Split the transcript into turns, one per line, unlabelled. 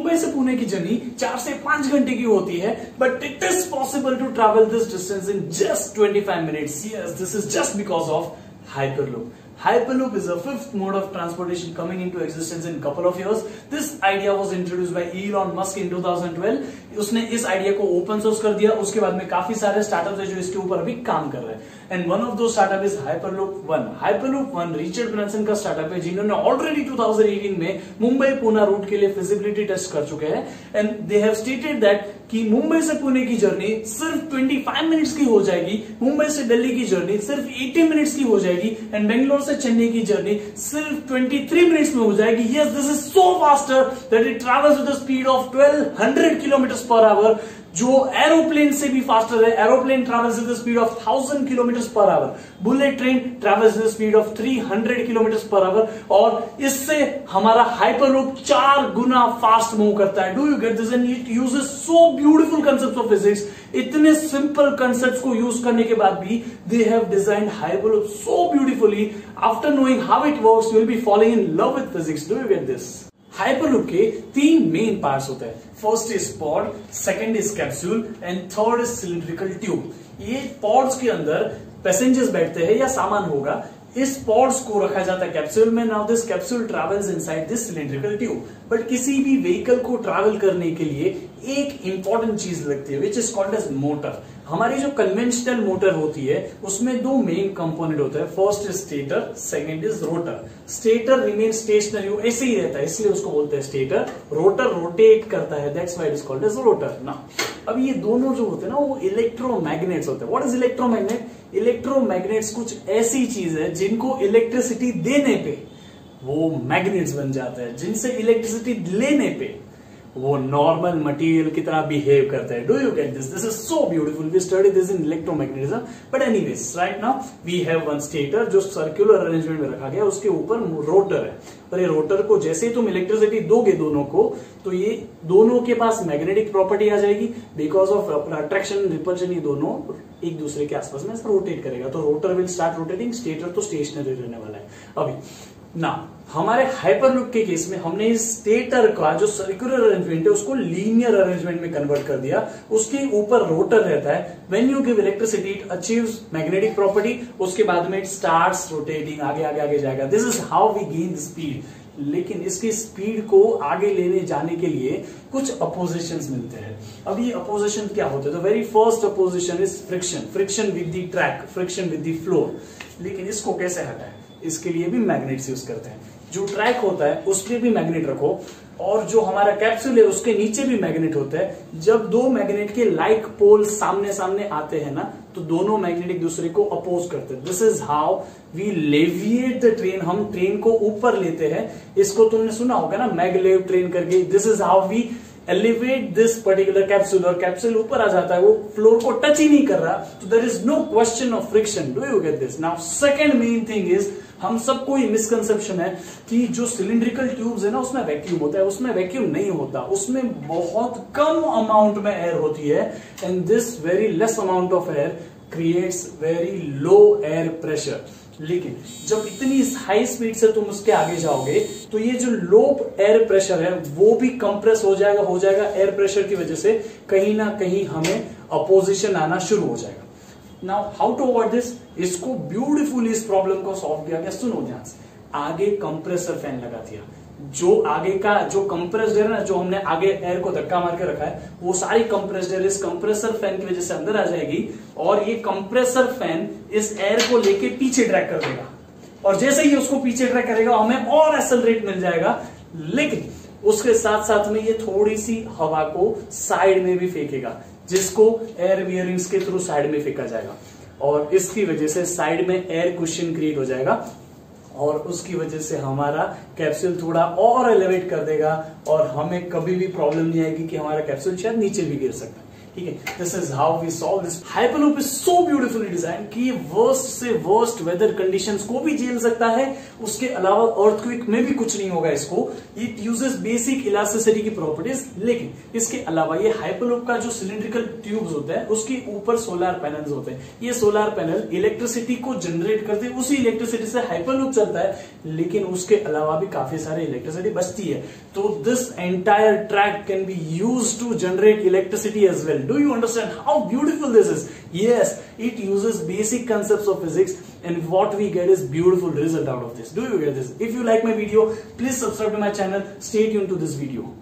मुंबई से पुणे की जर्नी चार से पाँच घंटे की होती है but it is possible to travel this distance in just 25 minutes minute this is just because of hyper Hyperloop Hyperloop is a fifth mode of transportation coming into existence in couple of years. This idea was introduced by Elon Musk in 2012. उसने इस idea को open source कर दिया। उसके बाद में काफ़ी सारे स्टार्टअप है जो इसके ऊपर अभी काम कर रहे हैं। And one of two startup is Hyperloop one Hyperloop one Richard Branson का स्टार्टअप है, जिन्होंने ऑलरेडी 2018 में मुंबई पुणे रूट के लिए फिजिबिलिटी टेस्ट कर चुके हैं। And they have stated that कि मुंबई से पुणे की जर्नी सिर्फ़ 25 मिनट्स की हो जाएगी। मुंबई से दिल्ली की जर्नी सिर्फ़ 80 मिनट्स की हो जाएगी। एंड बेंगलोर से चेन्नई की जर्नी सिर्फ़ 23 मिनट्स में हो जाएगी। Yes this is so faster that it travels with speed of 1200 kilometre per hour जो एरोप्लेन से भी फास्टर है, aeroplane travels in the speed of thousand kilometre per hour bullet train travels in the speed of 300 kilometre per hour और इससे हमारा hyperloop चार गुना fast move करता है। Do you get this it uses so beautiful concept of physics इतने simple concept को use करने के बाद भी they have design Hyperloop so beautifully after knowing how it work you will be following in love with physics do you get this Hyperloop के तीन main parts होते हैं। First is pod second is capsule and third is cylindrical tube ये pods के अंदर passengers बैठते हैं या सामान होगा। इस पॉड्स को रखा जाता है कैप्सूल में। Now this capsule travels inside this cylindrical tube but किसी भी व्हीकल को ट्रैवल करने के लिए एक इंपॉर्टेंट चीज़ लगती है which is called as motor हमारी जो कन्वेंशनल मोटर होती है, उसमें दो मेन कंपोनेंट होता है। First is stator second is rotor stator remain stationary ऐसे ही रहता है, इसलिए उसको बोलते हैं स्टेटर रोटर रोटेट करता है that's why is called as rotor ना? अब ये दोनों जो होते हैं ना, वो इलेक्ट्रोमैग्नेट्स होते हैं। व्हाट इज़ इलेक्ट्रोमैग्नेट इलेक्ट्रोमैग्नेट्स कुछ ऐसी चीज़ है, जिनको इलेक्ट्रिसिटी देने पे वो मैग्नेट्स बन जाते हैं। जिनसे इलेक्ट्रिसिटी लेने पे वो नॉर्मल मटेरियल की तरह बिहेव करते हैं. Do you get this this is so beautiful we study this in electromagnetism but anyways right now we have one stator जो सर्कुलर अरेंजमेंट में रखा गया उसके ऊपर रोटर है. और ये रोटर को जैसे ही तुम इलेक्ट्रिसिटी दोगे दोनों को तो ये दोनों के पास मैग्नेटिक प्रॉपर्टी आ जाएगी. बिकॉज़ ऑफ़ अट्रैक्शन रिपल्शन ये दोनों एक दूसरे के आसपास में रोटेट करेगा. तो rotor will start rotating stator तो स्टेशनरी रहने वाला है. अभी ना, हमारे हाइपरलूप के केस में हमने इस स्टेटर का जो सर्कुलर अरेंजमेंट है, उसको लीनियर अरेंजमेंट में कन्वर्ट कर दिया। उसके ऊपर रोटर रहता है। When you give electricity it achieves magnetic property उसके बाद में इट स्टार्ट्स रोटेटिंग आगे आगे आगे जाएगा। This is how we gain speed लेकिन इसकी स्पीड को आगे लेने जाने के लिए कुछ अपोजिशन मिलते हैं। अब ये अपोजिशन क्या होते हैं? तो very first opposition is friction friction with the track friction with the floor लेकिन इसको कैसे हटाए? इसके लिए भी मैग्नेट्स यूज़ करते हैं। जो ट्रैक होता है, उस पर भी मैग्नेट रखो। और जो हमारा कैप्सूल है, उसके नीचे भी मैग्नेट होता है। जब दो मैग्नेट के लाइक पोल सामने सामने आते हैं ना तो दोनों मैग्नेट एक दूसरे को अपोज करते हैं। This is how we levitate the train हम ट्रेन को ऊपर लेते हैं। इसको तुमने सुना होगा ना मैगलेव ट्रेन करके। This is how we elevate this particular capsule और कैप्सूल ऊपर आ जाता है वो फ्लोर को टच ही नहीं कर रहा तो there is no question of friction do you get this now second main thing is हम सबको ये मिसकंसेप्शन है कि जो सिलिंड्रिकल ट्यूब्स है ना उसमें वैक्यूम होता है उसमें वैक्यूम नहीं होता उसमें बहुत कम अमाउंट में एयर होती है and this very less amount of air creates very low air pressure लेकिन जब इतनी हाई स्पीड से तुम उसके आगे जाओगे तो ये जो लो एयर प्रेशर है, वो भी कंप्रेस हो जाएगा हो जाएगा एयर प्रेशर की वजह से कहीं ना कहीं हमें अपोजिशन आना शुरू हो जाएगा। Now how to avoid this इसको ब्यूटीफुली इस प्रॉब्लम को सॉल्व किया गया। सुनो ध्यान से। आगे कंप्रेसर फ़ैन लगा दिया। जो आगे का जो कंप्रेस्ड एयर ना, जो हमने आगे एयर को धक्का मार के रखा है, वो सारी कंप्रेस्ड एयर इस कंप्रेसर फ़ैन की वजह से अंदर आ जाएगी और ये कंप्रेसर फ़ैन इस एयर को लेके पीछे ड्रैग कर देगा। और जैसे ही उसको पीछे ट्रैक करेगा, हमें और रेट मिल जाएगा। लेकिन उसके साथ साथ में ये थोड़ी सी हवा को साइड में भी फेंकेगा, जिसको एयर बियरिंग्स के थ्रू साइड में फेंका जाएगा। और इसकी वजह से साइड में एयर क्वेश्चन क्रिएट हो जाएगा। और उसकी वजह से हमारा कैप्सूल थोड़ा और एलिवेट कर देगा और हमें कभी भी प्रॉब्लम नहीं आएगी कि हमारा कैप्सूल शायद नीचे भी गिर सकता है। ठीक है? This is how we solve this hyperloop is so beautifully design कि ये वर्स्ट से वर्स्ट वेदर कंडीशन को भी झेल सकता है। उसके अलावा अर्थक्विक में भी कुछ नहीं होगा इसको। इट यूजेस बेसिक इलास्टिसिटी की प्रॉपर्टीज़ लेकिन इसके अलावा ये हाइपरलूप का जो सिलिंड्रिकल ट्यूब्स होता है, उसके ऊपर सोलर पैनल होते हैं। ये सोलर पैनल इलेक्ट्रिसिटी को जनरेट करते हैं। उसी इलेक्ट्रिसिटी से हाइपरलूप चलता है। लेकिन उसके अलावा भी काफ़ी सारे इलेक्ट्रिसिटी बचती है। तो this entire track can be use to generate electricity as well Do you understand how beautiful this is? Yes, it uses basic concepts of physics and what we get is beautiful result out of this. Do you get this? If you like my video, please subscribe to my channel. Stay tuned to this video.